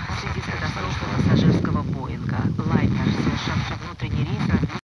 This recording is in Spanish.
Спасибо, что дослушал.